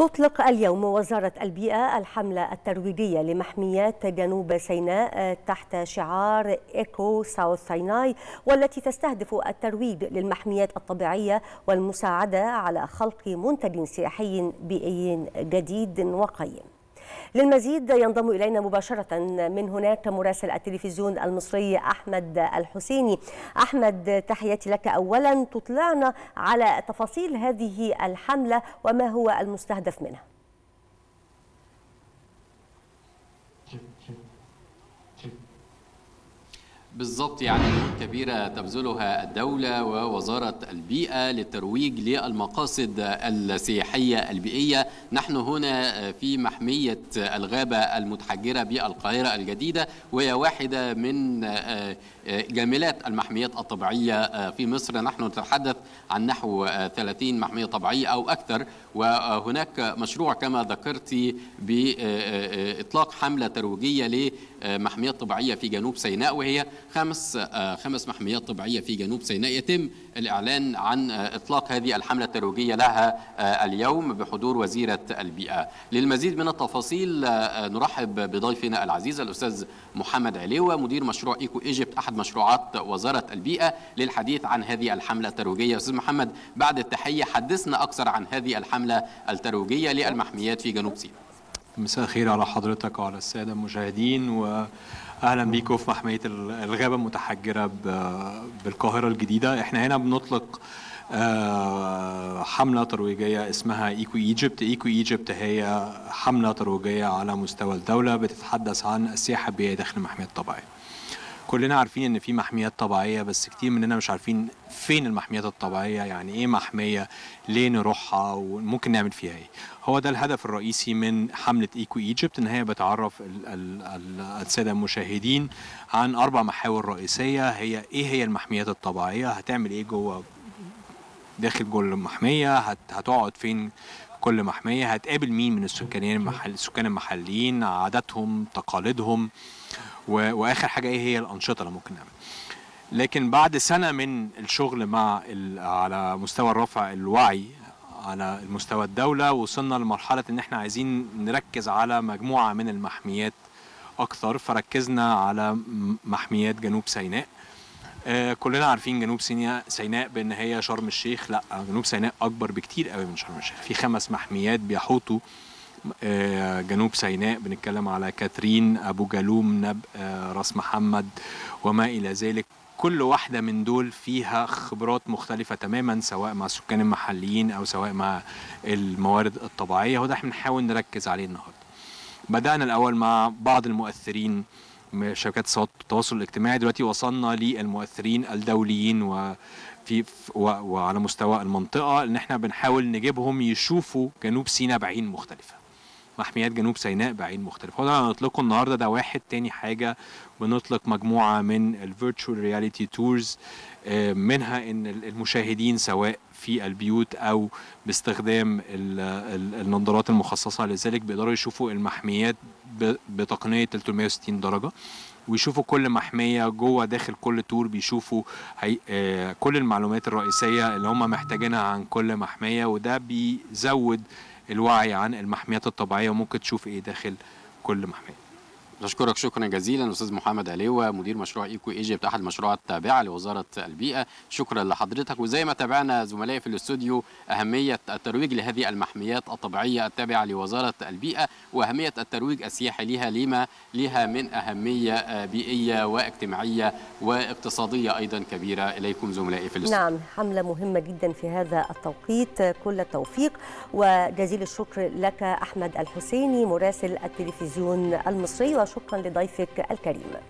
تطلق اليوم وزارة البيئة الحملة الترويجية لمحميات جنوب سيناء تحت شعار Eco South Sinai والتي تستهدف الترويج للمحميات الطبيعية والمساعدة على خلق منتج سياحي بيئي جديد وقيم. للمزيد ينضم إلينا مباشرة من هناك مراسل التلفزيون المصري أحمد الحسيني. أحمد تحياتي لك. أولا تطلعنا على تفاصيل هذه الحملة وما هو المستهدف منها. بالضبط يعني كبيرة تبذلها الدولة ووزارة البيئة للترويج للمقاصد السياحية البيئية. نحن هنا في محمية الغابة المتحجرة بألقاهرة الجديدة وهي واحدة من جاملات المحميات الطبيعية في مصر نحن نتحدث عن نحو 30 محمية طبيعية أو أكثر. وهناك مشروع كما ذكرت بإطلاق حملة ترويجية لمحميات طبيعية في جنوب سيناء وهي خمس خمس محميات طبيعية في جنوب سيناء. يتم الإعلان عن إطلاق هذه الحملة الترويجية لها اليوم بحضور وزيرة البيئة. للمزيد من التفاصيل نرحب بضيفنا العزيز الأستاذ محمد عليوة مدير مشروع إيكو إيجيبت أحد مشروعات وزارة البيئة للحديث عن هذه الحملة الترويجية. أستاذ محمد بعد التحية حدثنا أكثر عن هذه الحملة الترويجية للمحميات في جنوب سيناء. مساء الخير على حضرتك وعلى السادة المشاهدين واهلا بيكم في محمية الغابة المتحجرة بالقاهرة الجديدة. إحنا هنا بنطلق حملة ترويجية اسمها إيكو إيجيبت. إيكو إيجيبت هي حملة ترويجية على مستوى الدولة بتتحدث عن السياحة البيئيه داخل المحميات الطبيعية. كلنا عارفين إن في محميات طبيعية بس كتير مننا مش عارفين فين المحميات الطبيعية يعني إيه محمية ليه نروحها وممكن نعمل فيها إيه. هو ده الهدف الرئيسي من حملة إيكو إيجيبت إن هي بتعرف السادة المشاهدين عن أربع محاور رئيسية. هي إيه هي المحميات الطبيعية؟ هتعمل إيه جوه داخل جوه المحمية؟ هتقعد فين كل محمية؟ هتقابل مين من السكانيين المحل السكان المحليين؟ عاداتهم تقاليدهم. وآخر حاجة إيه هي الأنشطة اللي ممكن نعمل لكن بعد سنة من الشغل مع على مستوى رفع الوعي على مستوى الدولة وصلنا لمرحلة إن إحنا عايزين نركز على مجموعة من المحميات أكثر فركزنا على محميات جنوب سيناء. آه كلنا عارفين جنوب سيناء سيناء بإن هي شرم الشيخ. لأ جنوب سيناء أكبر بكتير قوي من شرم الشيخ. في خمس محميات بيحوطوا جنوب سيناء بنتكلم على كاترين أبو جالوم نب راس محمد وما إلى ذلك. كل واحدة من دول فيها خبرات مختلفة تماما سواء مع السكان المحليين أو سواء مع الموارد الطبيعية. وده إحنا بنحاول نركز عليه النهاردة. بدأنا الأول مع بعض المؤثرين شبكات التواصل الاجتماعي. دلوقتي وصلنا للمؤثرين الدوليين وفي وعلى مستوى المنطقة. إن إحنا بنحاول نجيبهم يشوفوا جنوب سيناء بعين مختلفة. محميات جنوب سيناء بعين مختلف. وده هنطلقه النهارده ده واحد. تاني حاجة بنطلق مجموعة من ال virtual reality tours منها إن المشاهدين سواء في البيوت أو باستخدام النظارات المخصصة. لذلك بيقدروا يشوفوا المحميات بتقنية 360 درجة ويشوفوا كل محمية جوه داخل كل tour بيشوفوا هي آه كل المعلومات الرئيسية اللي هم محتاجينها عن كل محمية وده بيزود الوعي عن المحميات الطبيعية وممكن تشوف إيه داخل كل محمية. نشكرك شكرا جزيلا أستاذ محمد عليوة مدير مشروع Eco Egypt أحد المشروعات التابعة لوزارة البيئة. شكرا لحضرتك. وزي ما تابعنا زملائي في الاستوديو أهمية الترويج لهذه المحميات الطبيعية التابعة لوزارة البيئة وأهمية الترويج السياحي لها لما؟ لها من أهمية بيئية واجتماعية واقتصادية أيضا كبيرة. إليكم زملائي في الاستوديو. نعم حملة مهمة جدا في هذا التوقيت. كل التوفيق. وجزيل الشكر لك أحمد الحسيني مراسل التلفزيون المصري. وشكرا لضيفك الكريم.